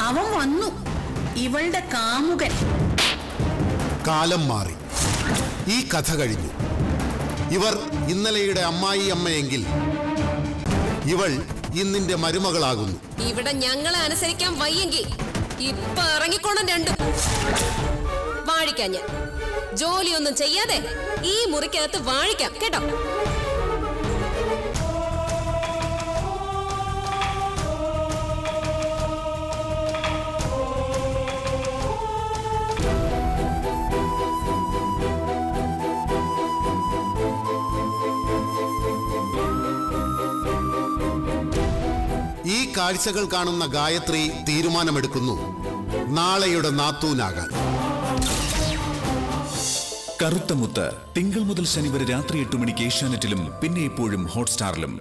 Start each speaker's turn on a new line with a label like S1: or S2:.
S1: അവൻ വന്നു. ഇവളുടെ കാമുകൻ.
S2: കാലം മാറി. ഈ കഥ കഴിഞ്ഞു. ഇവർ ഇന്നലെയുടെ അമ്മായി അമ്മയെങ്കിൽ ഇവൾ ഇന്നിന്റെ മരുമകളാകുന്നു.
S3: ഇവിടെ ഞങ്ങളെ അനുസരിക്കാൻ വയ്യെങ്കിൽ ഇപ്പൊ ഇറങ്ങിക്കോണം രണ്ടും. വാഴിക്കാൻ ഞാൻ. ജോലിയൊന്നും ചെയ്യാതെ ഈ മുറിക്കകത്ത് വാഴിക്കാം കേട്ടോ?
S2: ഈ കാഴ്ചകൾ കാണുന്ന ഗായത്രി തീരുമാനമെടുക്കുന്നു. നാളെയുടെ നാത്തൂനാകാൻ.
S4: കറുത്ത മുത്ത് തിങ്കൾ മുതൽ ശനി വരെ രാത്രി എട്ട് മണിക്ക് ഏഷ്യാനെറ്റിലും പിന്നെ എപ്പോഴും ഹോട്ട്സ്റ്റാറിലും.